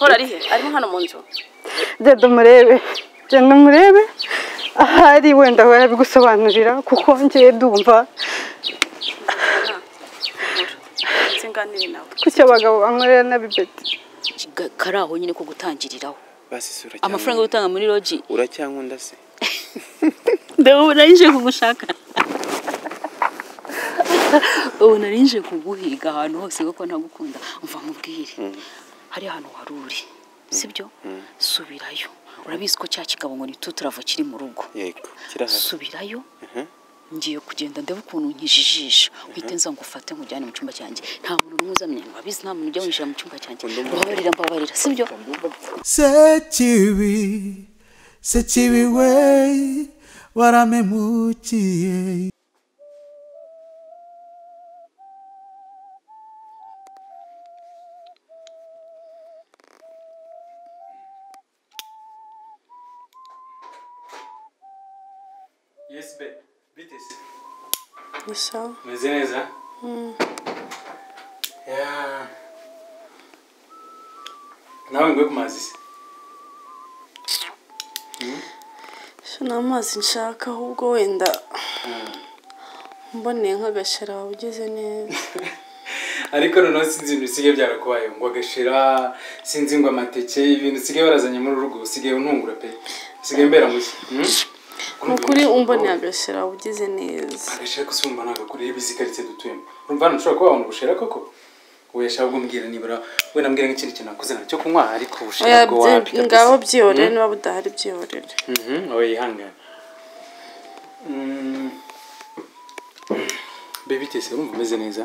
hora ari he arimo hano mu nzu genda umurebe genda umurebe ahari wenda we yabigusobanurira kuko ngiye ndumva kuki abagabo bankorera nabi beti Ga- kari aho nyine ko gutangiriraho amafaranga yo gutanga muri loji uracyankunda se ubu narinje kugushaka ubu narinje kuguhiga ahantu hose kuko ntagukunda mva mubwire hari ahantu wari uri sibyo? Subirayo. Urabizi ko cya kigabo ngo ni tuturava kiri mu rugo. Subirayo? Mhm. ngiye kugenda ndebe ukuntu nkijijisha uhite nza ngufate nkujyane mu cyumba cyanjye. Nta muntu n'umwe uzamenya ngo abizi nta muntu ujya winjira mu cyumba cyanjye. Mbabarira mbabarira sibyo? Sekibi sekibi we waramemukiye sawa. Umeze neza? Ya. Nawe nguye ku mazi se sha nta mazi nshaka ahubwo wenda mboneye nk'agashara waba ugeze neza. Ariko noneho sinzi ibintu bisigaye byarakubaye ngo agashira sinzi ngo amateke ibintu usigaye warazanye muri urugo usigaye untungura pe. Usigaye mbera mushya ni ukuri umboneye agashara waba ugeze neza. Agashira ko usumba ntabwo kuri izi karitsiye dutuyemo urumva hano ushobora kuba wabona ubushera koko? Weshaka bwumbwira nibura wenda mbwira nk'ikindi kintu nakoze cyo kunywa ariko ubushera bwo wapi kabisa. ngaho byiyorere niba budahari byiyorere Mhm, oya yihangane. Mm. Baby tese urumva umeze neza?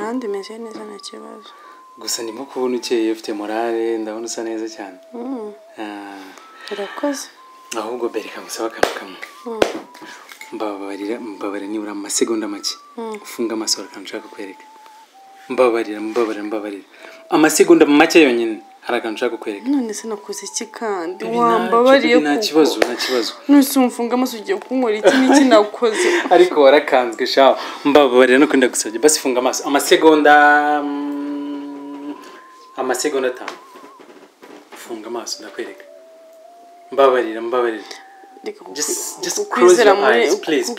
Ahandi meze neza nta kibazo. Gusa ndimo kubona ukeye ufite morale ndabona usa neza cyane. Ah, urakoze. Ahubwo bereka ngusaba akantu kamwe. Mbabarira mbabarira nibura mu masegonda make ufunga amaso hari akantu ushaka kwereka. Mbabarira mbabarira mbabarira. Amasegonda make yonyine hari akantu ushaka kwereka. None se nakoze iki kandi? Wambabariye baby, nta kibazo nta kibazo. Nuse umfunga amaso ugiye kunkora iki? N'iki nakoze? Ariko warakanzwe shaho mbabarira no kwenda gusabye. Basi funga amaso. Amasegonda mm, amasegonda atanu. Funga amaso ndakwereka. Mbabarira mbabarira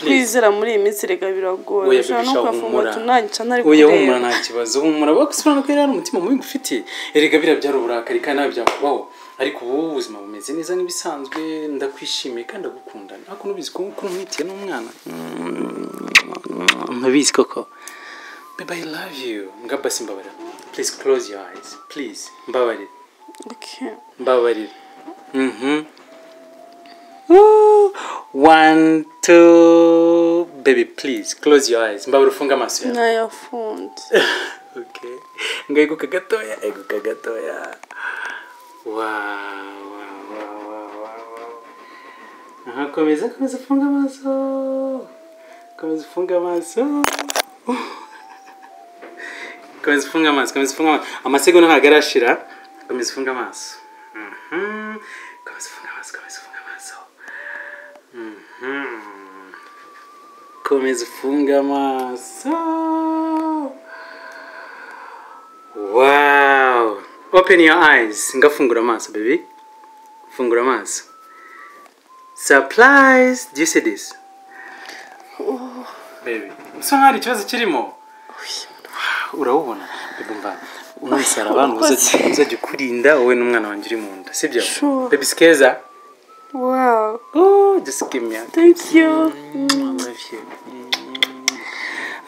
your muri iyi minsi reka biragoye. Ushobora no kuyafunga tunanyica ntari oya humura kureba. nta kibazo. Humura bagusobanura ko yari ari umutima mubi ufite erega biriya byari uburakari kandi nawe byakubaho. Ariko ubu ubuzima bumeze neza nk'ibisanzwe ndakwishimiye kandi ndagukunda ariko nubizi ko ko umwitiye n'umwana. Ntabizi koko? Baby i love you. Ngaba simbabarira please close your eyes. Please. Mbabarira mbabarira mhm Ooh, one two. Baby please close your eyes. Mbabarira ufunge amaso yawe nayafunze okay. Ngaiguka gatoya eguka gatoya wow wow wow wow wow. Aha komeza komeza ufunga amaso komeza ufunga amaso komeza ufunga amaso komeza ufunga amaso amasegonda ntabwo arashira komeza ufunga amaso Mhm. komeza ufunga amaso komeza amaso komeza ufunga amaso Wow. Open your eyes. Ngafungura amaso, baby. Fungura amaso. You see this? Baby. Usa nkaho hari ikibazo kirimo. Wow, Urawubona? Baby mva. Uno musaraba uzajya uzajya ukurinda wowe n'umwana wanjye uri mu nda, sibyo? Baby skeza. Wow Oh, just give me a thank you I love you.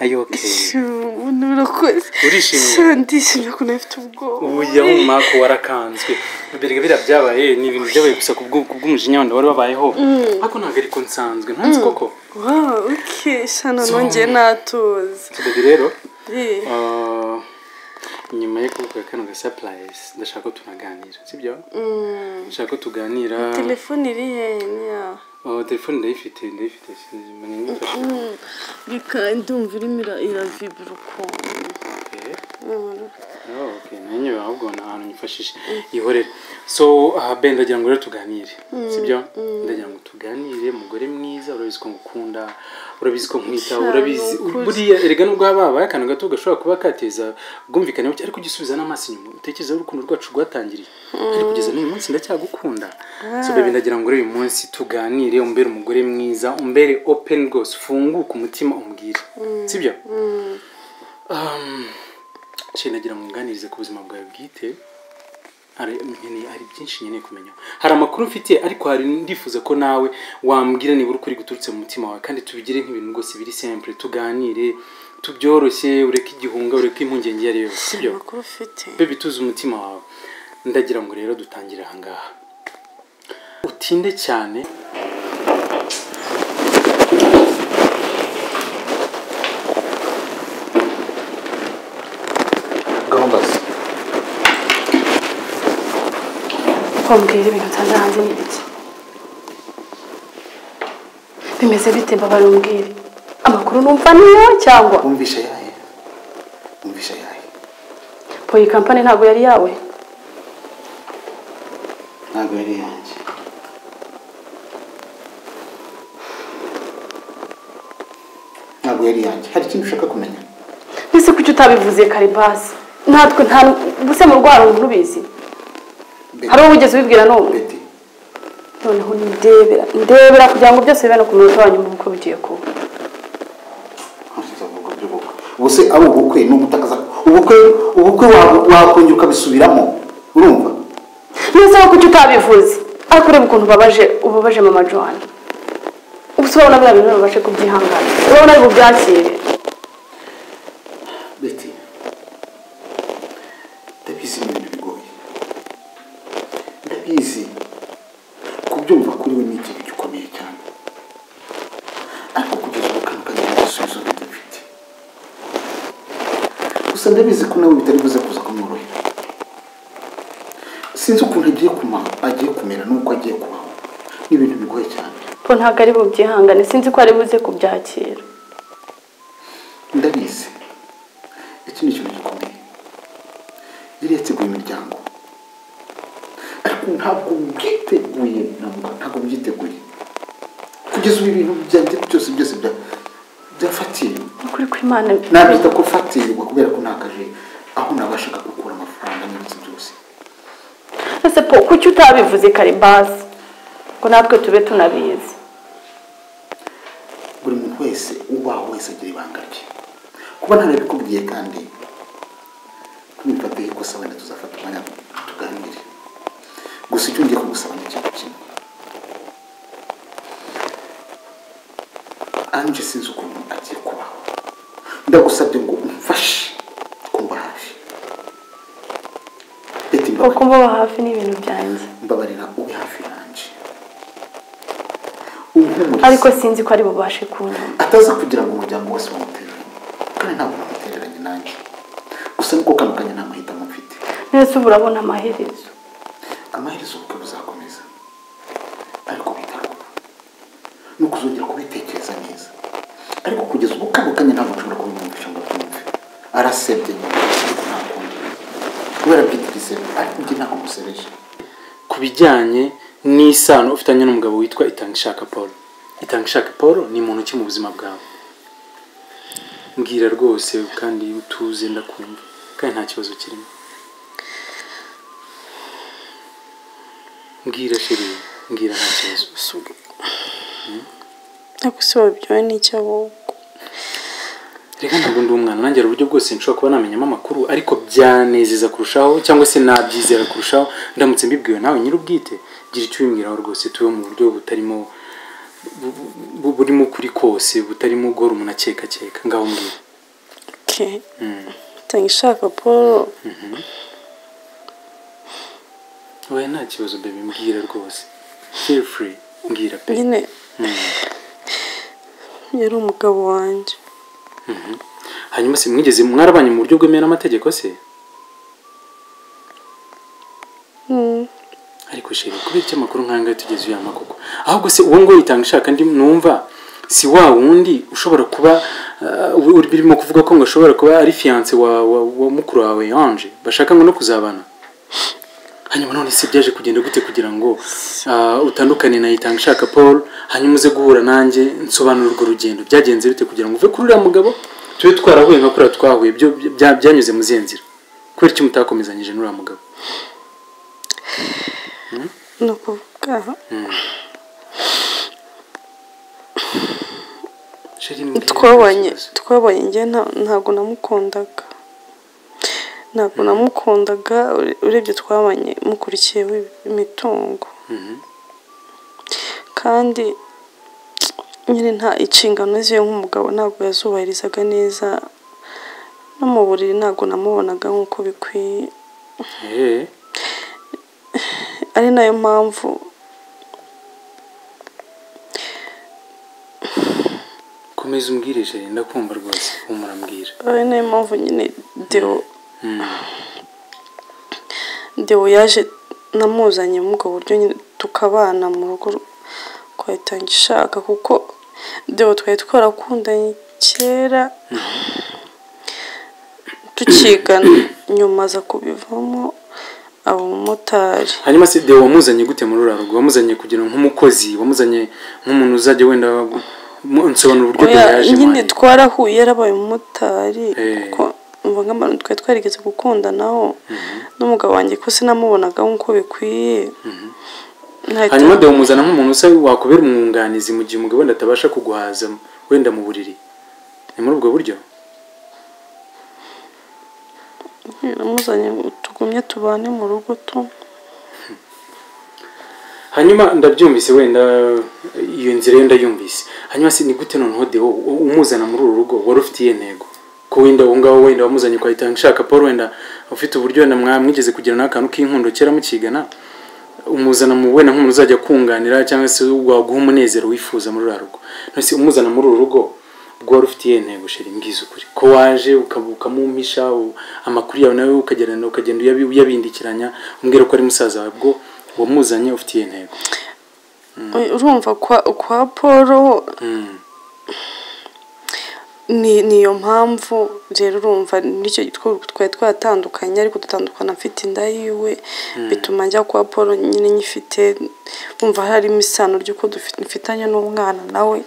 Are you okay? ubundi urakoze Urishimye? Sha, ndishimye ko nafite ubwoba yahuma ko warakanzwe mbere biriya byabaye ni ibintu byabaye gusa ku bw'u- ku bw'umujinya wenda wari wabayeho ariko ntabwo ariko nsanzwe ntanzi koko wow okay shana nongeye natuza baby rero Eh, uh, nyuma yo kugukorera kano ga surprise ndashaka ko tunaganira sibyo ndashaka ko tuganira telefone iri he niya Oh, telefone ndayifite ndayifite sinzi reka ndumva irimo ira- iravibira ukuntu oh nanyewe ahubwo ni ahantu nyifashije ihorere. So aha ben ndagira ngo rero tuganire sibyo? Ndagira ngo tuganire umugore mwiza urabizi ko ngukunda urabizi ko nkwitaho urabizi buriya erega nubwo haba habaye akantu gato gashobora kuba kateza ubwumvikane buke ariko ugisubiza n'amaso inyuma. Utekereza urukundo rwacu rwatangiriye? Ariko kugeza n'uyu munsi ndacyagukunda. So baby ndagira ngo rero uyu munsi tuganire umbere umugore mwiza umbere open rwose ufunguke umutima umbwire. Sibyo? Um, nagira ngo nganirize ku buzima bwawe bwite. Hari byinshi nkeneye kumenya. Hari amakuru mfite ariko hari ndifuza ko nawe wambwira nibura ukuri guturutse mu mutima wawe. Kandi tubigire nk'ibintu rwose biri simple. Tuganire tubyoroshye ureke igihunga ureke impungenge iyo ari yo yose sibyo? Bebe tuzi umutima wawe. Ndagira ngo rero dutangire ahangaha utinde cyane gahunda ze kumbwira ibintu nsanze hanze ni bike bimeze bite mbabare umbwire amakuru numva niyo cyangwa wumvisha yahe wumvisha yahe po iyi kampani ntabwo yari yawe. Ntabwo yari yanjye ntabwo yari yanjye hari ikindi ushaka kumenya? Mbese kuki utabivuze kare basi natwe nta buse mu rwara umuntu ubizi Betty, hari wigeze ubibwira n'umwe noneho ndebera ndebera kugira ngo byose bibe no ku munota wa nyuma uko bigiye kuba. Ubuse ari ubukwe ni ugutakaza ubukwe ubukwe wa- wakongera ukabisubiramo urumva? Ko kuki utabivuze? Ariko ureba ukuntu ubabaje ubabaje mama joan ubu se urabona biriya bintu babashe kubyihangana. Urabona ari bubyakire Betty ndabizi ni ibintu bigoye ndabizi kubyumva kuri we ni ikintu gikomeye cyane ariko kugeza ubu kantu kagira igisubizo bidafite gusa ndabizi ko nawe bitari buze kuza kumworohera sinzi ukuntu agiye kuma agiye kumera n'uko agiye kubaho. Ni ibintu bigoye cyane. Ko ntabwo ari bubyihangane sinzi ko ari buze kubyakira. Ndabizi iki ni ikintu gikomeye. Yari yateguye imiryango. Ariko ntabwo byiteguye ntabwo byiteguye kugeza ubu ibintu byanjye byose byose bya byafatiye ukuri kw'imana nabyita ko fatirwa kubera ko ntakaje aho nabashaga byose ese kuki utabivuze kare? Basi ngo natwe tube tunabizi. Buri muntu wese ubaho wese agira ibanga rye. Kuba ntarabikubwiye kandi ntibifate ikosa wenda tuzafata umwanya tuganire gusa icyo ngiye kugusaba ni ikintu kimwe anje sinzi ukuntu agiye kubaho ndagusabye ngo umfashe kumva hafi Mbabarira- muba hafi n'ibintu byanjye. Mbabarira ube hafi yanjye. Ariko sinzi ko ari bubashe kunyuma ataza kugira ngo umuryango wose bamutereranye kandi ntabwo bamutereranye nanjye. Gusa niko kano kanya nta mahitamo mfite neza ubu urabona amaherezo. Amaherezo ubukwe buzakomeza ariko bitaruba ni ukuzongera kubitekereza neza. Ariko kugeza ubu kano kanya ntabwo nshobora kubimwumvisha ngo abyumve arasebye nyine. Ariko nta kundi. Kubera bwitirise ariko njye ntabwo musebeje ku bijyanye n'isano ufitanye n'umugabo witwa itangishaka paul. Itangishaka paul ni muntu ki mu buzima bwawe? Mbwira rwose kandi utuze ndakumva kandi nta kibazo kirimo. Mbwira sheri mbwira nta kibazo. Ariko se wabibyoye n'icyo ahubwo reka ntabwo ndi umwana nanjye hari uburyo bwose nshobora kuba namenyamo amakuru ariko byanezeza kurushaho cyangwa se nabyizera kurushaho. Ndamutse mbibwiwe nawe nyir'ubwite gira icyo ubimbwiraho rwose tube mu buryo butarimo bu- bu- burimo ukuri kose butarimo guhora umuntu akeka akeka ngaho mbwira. Ke tanga ishaka paul. Oya nta kibazo baby mbwira rwose. Feel free mbwira pe nyine. Yari umugabo wanjye. Hanyuma se mwigeze mwarabanye mu buryo bwemewe n'amategeko se? Mm. ariko sheri kubera icyo amakuru nk'aya ngaya tugeze uyama koko ahubwo se uwo nguwo yitanga ishaka ndi numva si wa wundi ushobora kuba uri- birimo kuvuga ko ngo ashobora kuba ari fiyanse wa, mukuru wawe Ange. Bashaka ngo no kuzabana? Hanyuma none se byaje kugenda gute kugira ngo ah, utandukane na Itanga ishaka Paul hanyuma uze guhura nanjye nsobanura urwo rugendo. Byagenze bite kugira ngo uve kuri uriya mugabo? Tube twarahuye nka kuriya twahuye. Byanyuze mu zihe nzira. Kubera iki mutakomezanyije n'uriya mugabo. Ni ukuvuga ikibazo. twabanye njye nta- ntabwo namukundaga. Ntabwo namukundaga ure- urebye twabanye mukurikiyeho imitungo. Kandi nyine nta inshingano ziwe nk'umugabo ntabwo yazubahirizaga neza no mu buriri ntabwo namubonaga nk'uko bikwiye. Eh, ari na yo mpamvu komeza umbwire Sheri ndakumva rwose humura mbwira ari na yo mpamvu nyine deo deo yaje namuzanye muri ubwo buryo tukabana mu rugo twahitanga ishaka kuko deo twari twarakundanye kera tukigana. Nyuma aza kubivamo aba umumotari. Hanyuma se Deo wamuzanye gute muri uriya rugo? Wamuzanye kugira ngo nk'umukozi wamuzanye nk'umuntu uzajya wenda nsobanura uburyo Deo yaje nyine twarahuye yarabaye umumotari Eh. kuko nk'abantu twari twarigeze gukundanaho. N'umugabo wanjye ko sinamubonaga nk'uko bikwiye. Nahita- hanyuma Deo umuzana nk'umuntu usa wakubera umwunganizi mu gihe umugabo wenda atabasha kuguhaza wenda mu buriri. Ni muri ubwo buryo? Namuzanye tugumye tubane mu rugo tu. Hanyuma ndabyumvise wenda iyo nzira yo ndayumvise hanyuma se ni gute noneho Deo umuzana muri uru rugo wari ufite iyihe ntego? Ko wenda uwo ngaho wenda wamuzanye kwa Itanga Paul wenda ufite uburyo wenda mwamwigeze kugira n'akantu k'inkundo kera mukigana umuzana mu wenda nk'umuntu uzajya kunganira cyangwa se waguha umunezero wifuza muri uriya rugo. None se umuzana muri uru rugo ubwo wari ufite iyihe ntego sheri mbwiza ukuri. Ko waje uka- ukamumpisha amakuru yawe nawe ukagenda ukagenda uyabi- uyabindikiranya umbwira ko ari musaza wawe ubwo wamuzanye ufite iyihe ntego urumva kwa paul Mm. Niyo mpamvu rero urumva ni cyo twari twatandukanye ariko dutandukana mfite inda yiwe bituma njya kwa paul nyine nyifite wumva harimo isano ry'uko dufi- dufitanye n'umwana nawe.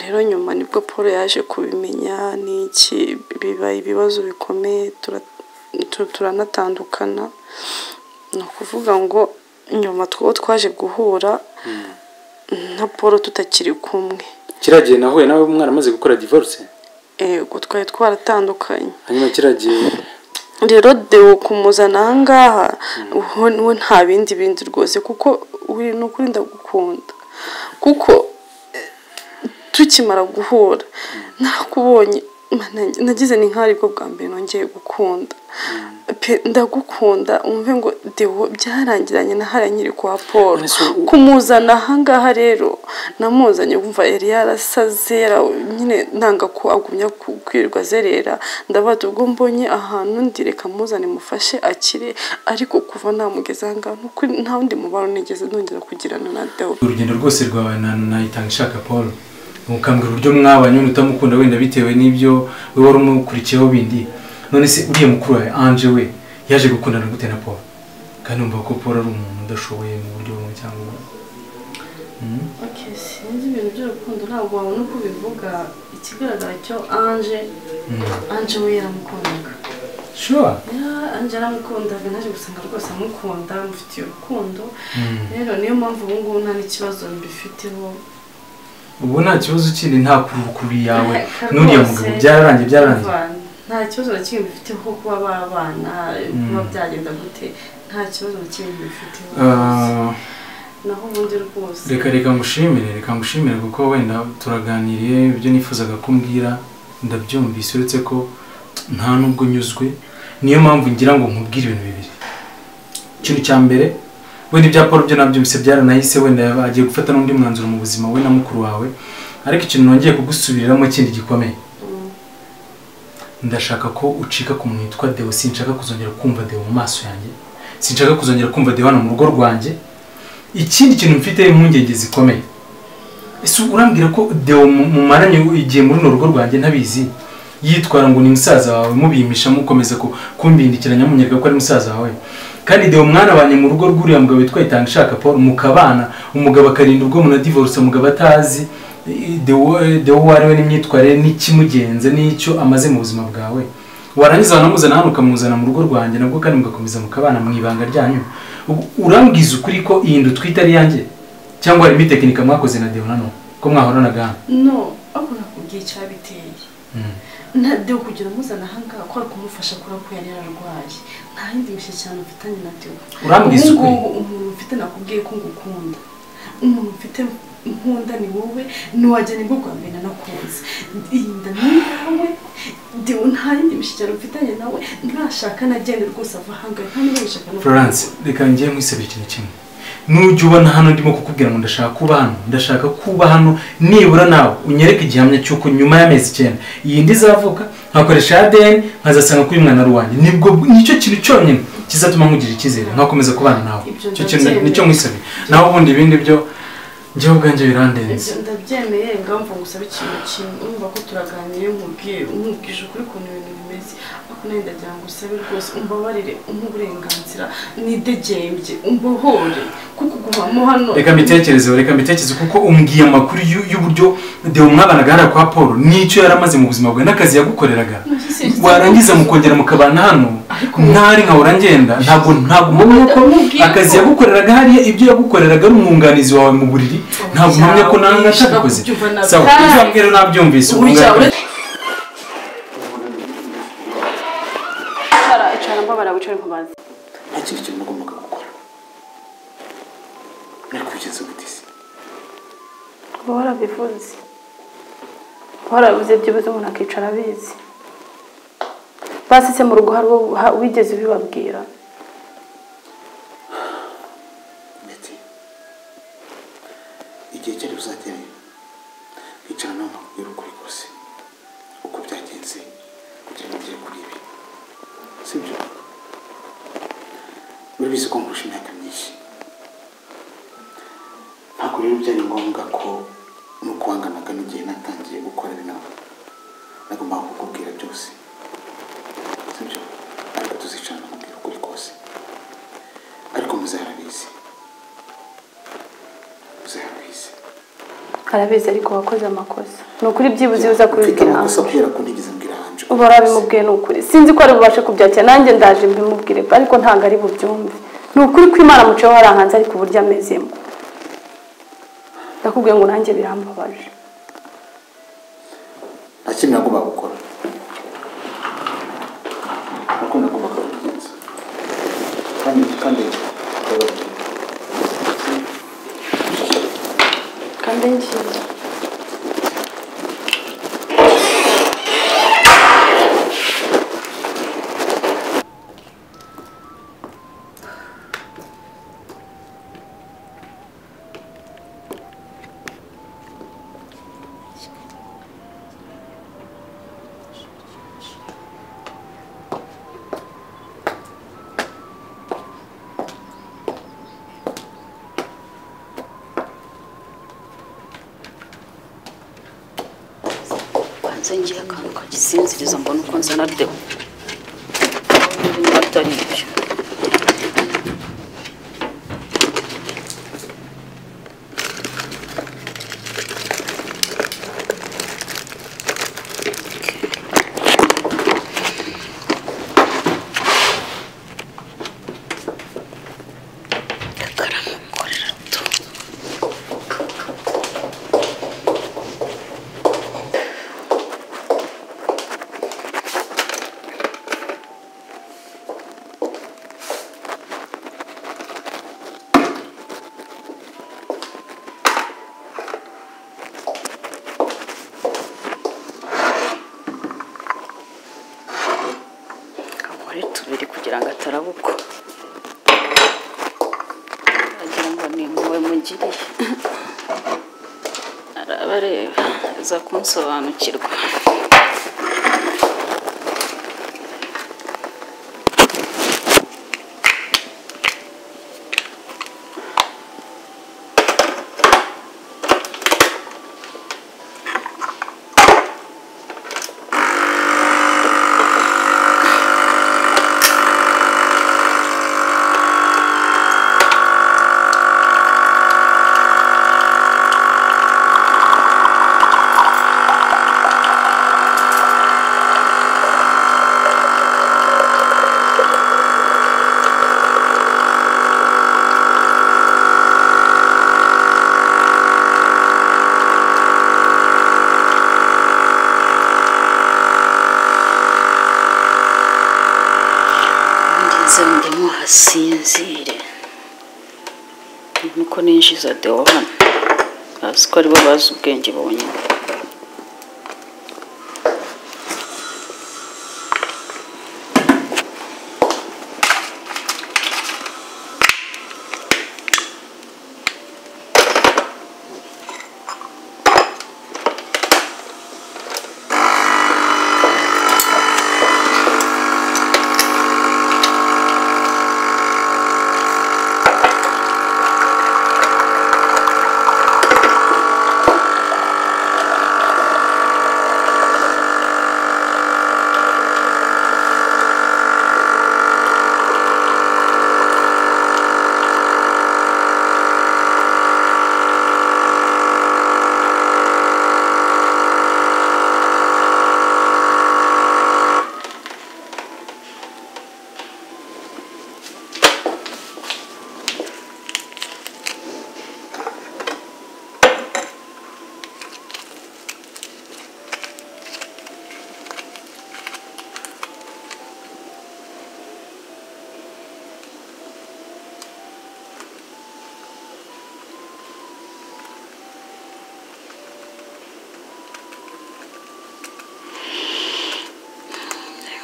Rero nyuma ni bwo paul yaje kubimenya n'iki biba ibibazo bikomeye tura- tu- turanatandukana. Ni ukuvuga ngo nyuma two twaje guhura na paul tutakiri kumwe. Kiriya gihe nahuye nawe mwaramaze gukora divorce? Ego twari twaratandukanye. Hanyuma kiriya gihe rero dewo kumuzana aha ngaha we we nta bindi bindi rwose kuko uri ni ukuri ndagukunda. Kuko eh, tukimara guhura nakubonye Mana, nagize ni nk'aho ari bwo bwa mbere nongeye gukunda. Pe ndagukunda umve ngo dewo byarangiranye na hariya nyiri kwa paul. Kumuzana aha ngaha rero namuzanye wumva yari yarasaze yara- nyine nanga ko agumya kwirirwa azerera ndabaza ubwo mbonye ahantu ndi reka muzane mufashe akire. Ariko kuva namugeza aha ngaha nukuri nta wundi mubano nigeze nongera kugirana na dewo urugendo rwose rwawe na na itanga ishaka paul. Ukambwira uburyo mwabanye utamukunda wenda bitewe n'ibyo we wari umukurikiyeho bindi. None se uriya mukuru wawe anje we yaje gukundana gute na paul? Kandi numva ko paul ari umuntu udashoboye mu buryo bumwe cyangwa ubundi. Sinzi ibintu by'urukundo ntabwo wabona uko ubivuga. Ikigaragara cyo anje anje we yaramukundaga. Sure. Anje yaramukundaga naje gusanga rwose amukunda amufitiye urukundo. Rero niyo mpamvu ubu ngubu nta n'ikibazo mbifiteho. Ubu nta kibazo kindi nta kurukuri yawe. Rwose, n'uriya mugabo byararangiye byararangiye nta kibazo na kimwe mbifiteho kuba babana kuba byagenda gute nta kibazo na kimwe mbifiteho Ah, naho ubundi rwose. Reka reka ngushimire reka ngushimire kuko wenda turaganiriye ibyo nifuzaga ko mbwira ndabyumvise uretse ko nta nubwo nyuzwe. Niyo mpamvu ngira ngo nkubwire ibintu bibiri. Ikintu cya mbere wenda ibya paul byo nabyumvise byaranahise wenda agiye gufata n'undi mwanzuro mu buzima we na mukuru wawe ariko ikintu nongeye kugusubiriramo kindi gikomeye. Ndashaka ko ucika ku muntu witwa deo sinshaka kuzongera kumva deo mu maso yanjye sinshaka kuzongera kumva deo hano mu rugo rwanjye. Ikindi kintu mfite impungenge zikomeye. Ese urambwira ko deo mu- mumaranye igihe muri runo rugo rwanjye ntabizi? Yitwara ngo ni musaza wawe mubimisha mukomeza ku- kumbindikiranya munyereka ko ari musaza wawe. Kandi deo mwana banye mu rugo rw'uriya mugabo witwa itanga ishaka paul mukabana umugabo akarinda ubwo munadivorce umugabo atazi deo uwo ari we n'imyitwarire n'ikimugenza n'icyo amaze mu buzima bwawe. Warangiza wanamuzana hano ukamuzana mu rugo rwanjye nabwo kandi mugakomeza mukabana mu ibanga ryanyu. Urambwiza ukuri ko iyi nda utwite ari yanjye cyangwa harimo itekinika mwakoze na deo nano ko mwahoranaga hano no ahubwo nakubwiye icyabiteye nta deo kugira umuzana ahangaha ko ari kumufasha yari yararwaye. Nta yindi mishyikirano mfitanye na deo ukuri? ngubu umuntu mfite nakubwiye ko ngukunda. Umuntu mfite nkunda ni wowe ntiwajya ni bwo bwa mbere nanakunze iyi nda ni iyawe deo nta yindi mishyikirano mfitanye nawe. Nashaka nagende rwose ava ahangaha nta niba yishaka florence reka ngiye nkwisabira ikintu kimwe. Nujya ubona hano ndimo kukubwira ngo ndashaka kuba hano. Ndashaka kuba hano nibura nawe. Unyereke igihamya cy'uko nyuma y'amezi icyenda iyi ndi izavuka nkakoresha ADN nkazasanga uyu mwana ari uwanjye ni bwo ni cyo kintu cyonyine kizatuma nkugira icyizere. Nkakomeza kubana nawe. Icyo kintu ni cyo nkwisabira naho ubundi ibindi byo njyewe ubwanjye birandenze ndabyemeye ngamva ngusaba ikintu kimwe urumva ko turaganiriye nkubwiye nkubwije ukuri ukuntu ibintu bimeze. Ariko nawe ndagira ngo usabe rwose umbabarire umpe uburenganzira nidegembye umbohore kuko kugumamo hano. Reka mbitekerezeho reka mbitekereze kuko umbwiye amakuru y'u- y'uburyo deo mwabanaga hariya kwa paul n'icyo yari amaze mu buzima bwawe n'akazi yagukoreraga. Warangiza mukongera mukabana hano? Ntari nkahora ngenda ntabwo ntabwo mpamya ko akazi yagukoreraga hariya ibyo yagukoreraga ari umwunganizi wawe mu buriri. Ntabwo mpamya ko nanga Ushaka atabikoze. kubyumva nabi. sawa ibyo wambwira nabyumvise. Ubu Ujya ngaho. ure- icara icara mbabara wicare nkubaze nta kindi kintu nagombaga gukora nari kubigeza gute se? Uba warabivuze. Warabivuze byibuze umuntu akicara abizi. Basitse mu rugo hari wigeze ubibabwira. Igihe cyari buzagere kwicara nawe nkakubwira ukuri kose uko byagenze kugira ngo ugere kuri ibi. Sibyo urabizi ko nkurusha imyaka myinshi. Ntabwo rero byari ngombwa ko nuko wanganaga n'igihe natangiye gukora bino nagombaga kukubwira byose. Arabizi ariko wakoze amakosa. Ni ukuri byibuze uza kubibwira amakosa kubera ko mbwira warabimubwiye ni ukuri. Sinzi ko ari bubashe kubyakira. Nanjye ndaje mbimubwire ariko ntabwo ari bubyumve. Ni ukuri ko imana muceho hari hanze ariko uburyo amezemo. Ndakubwiye ngo nanjye birambabaje. Nta kintu nagombaga gukora ntabwo nagombaga kubigenza kandi hanze ngiye akantu kagisinziriza mbona uko nzana deo. Niba atari ibyo karamukorera tu kamuri tubiri kugira ngo atarabukwa agira ngo ni impuhwe mugiriye araba areba aza kunsobanukirwa. Nzongemo hasinzire nuko ninjiza deo hano bazi ko ari bo bazi ubwenge bonyine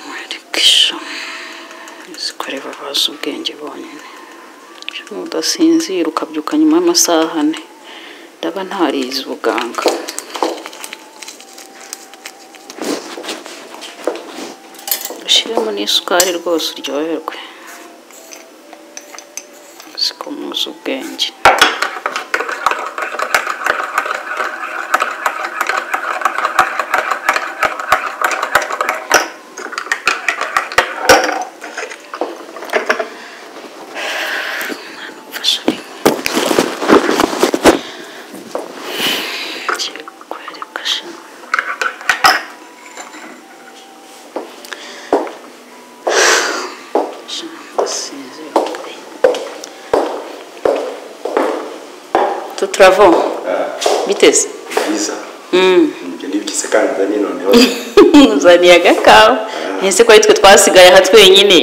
mwerekesha uzi ko ari bo bazi ubwenge bonyine udasinzira ukabyuka nyuma y'amasaha ane. Ndaba ntarize ubuganga. Ushyiremo n'isukari rwose uryoherwe. Uzi ko muzi ubwenge. Tuturavo biteze byiza ibyo ni byiza kandi uzanye noneho uzaniye agakawa ese ko ari twe twasigaye aha twenyine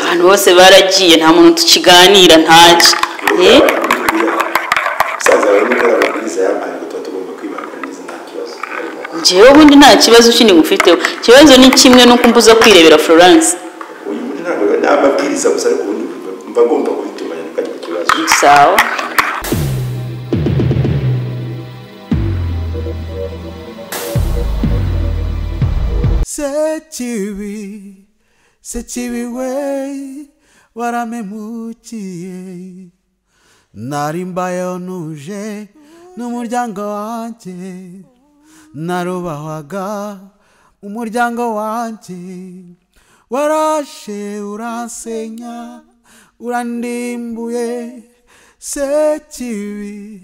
abantu bose baragiye nta muntu tukiganira ntaje musaza wawe niko amabwiriza yampaye ngo tuba tugomba kwibanda neza nta kibazo harimo. Njyewe ubundi nta kibazo kindi ngufiteho ikibazo ni kimwe nuko mbuza kwirebera florence. Ntabwo ni amabwiriza gusa ariko ubundi mba ngomba kubitunganya ntukagira ikibazo. Sawa. Sekibi sekibi we waramemukiye nari mbayeho nuje n'umuryango wanjye narubahwaga umuryango wanjye warashe uransenya urandimbuye sekibi